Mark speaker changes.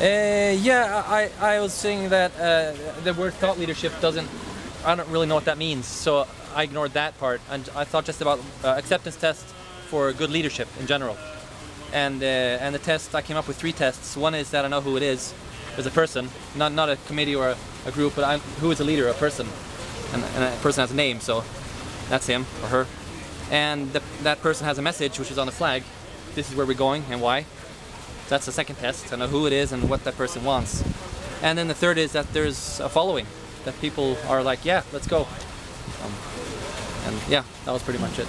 Speaker 1: Uh, yeah, I, I was saying that uh, the word thought leadership doesn't, I don't really know what that means, so I ignored that part and I thought just about uh, acceptance tests for good leadership in general. And uh, and the test, I came up with three tests. One is that I know who it is as a person, not not a committee or a, a group, but I'm, who is a leader, a person. And, and a person has a name, so that's him or her. And the, that person has a message, which is on the flag. This is where we're going and why. That's the second test, to know who it is and what that person wants. And then the third is that there's a following, that people are like, yeah, let's go. Um, and yeah, that was pretty much it.